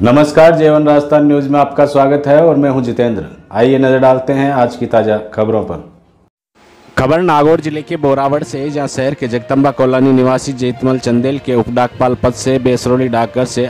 नमस्कार जेवन राजस्थान न्यूज़ में आपका स्वागत है और मैं हूँ जितेंद्र। आइए नज़र डालते हैं आज की ताज़ा खबरों पर। खबर, नागौर ज़िले के बोरावड़ से जहाँ शहर के जगदम्बा कॉलोनी निवासी जेतमल चंदेल के उप डाकपाल पद से बेसरोली डाकघर से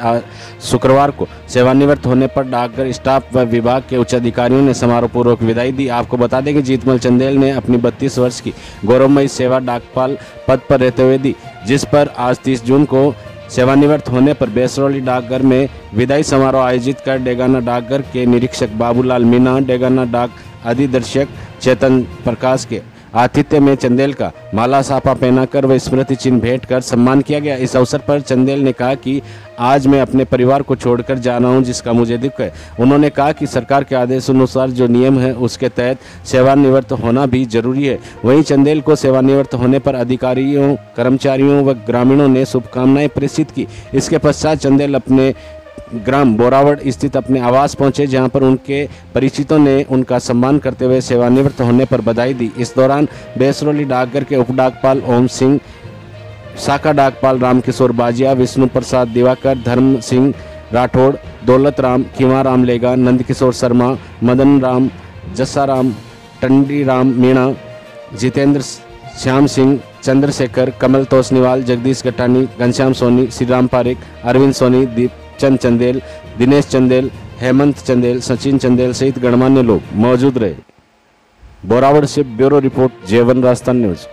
शुक्रवार को सेवानिवृत्त होने पर डाकघर स्टाफ व विभाग के उच्च अधिकारियों ने समारोह पूर्वक विदाई दी। आपको बता दें कि जीतमल चंदेल ने अपनी बत्तीस वर्ष की गौरवमयी सेवा डाकपाल पद पर रहते हुए दी, जिस पर आज तीस जून को सेवानिवृत्त होने पर बेसरौली डाकघर में विदाई समारोह आयोजित कर डेगाना डाकघर के निरीक्षक बाबूलाल मीना डेगाना डाक अधिदर्शक चेतन प्रकाश के आतिथ्य में चंदेल का माला साफा पहनाकर व स्मृति चिन्ह भेंट कर सम्मान किया गया। इस अवसर पर चंदेल ने कहा कि आज मैं अपने परिवार को छोड़कर जा रहा हूँ, जिसका मुझे दुख है। उन्होंने कहा कि सरकार के आदेश अनुसार जो नियम है, उसके तहत सेवानिवृत्त होना भी ज़रूरी है। वहीं चंदेल को सेवानिवृत्त होने पर अधिकारियों, कर्मचारियों व ग्रामीणों ने शुभकामनाएँ प्रेषित की। इसके पश्चात चंदेल अपने ग्राम बोरावड़ स्थित अपने आवास पहुँचे, जहाँ पर उनके परिचितों ने उनका सम्मान करते हुए सेवानिवृत्त होने पर बधाई दी। इस दौरान बेसरोली डाकघर के उप डाकपाल ओम सिंह, शाखा डाकपाल रामकिशोर बाजिया विष्णु प्रसाद दिवाकर, धर्म सिंह राठौड़, दौलत राम, खीमा राम लेगा, नंदकिशोर शर्मा, मदन राम जस्साराम टंडी राम मीणा, जितेंद्र श्याम सिंह, चंद्रशेखर, कमल तोसनीवाल, जगदीश गट्टानी घनश्याम सोनी, श्रीराम पारिक, अरविंद सोनी, दीप चंद चंदेल, दिनेश चंदेल, हेमंत चंदेल, सचिन चंदेल सहित गणमान्य लोग मौजूद रहे. बोरावड़ से ब्यूरो रिपोर्ट जेवन राजस्थान न्यूज़.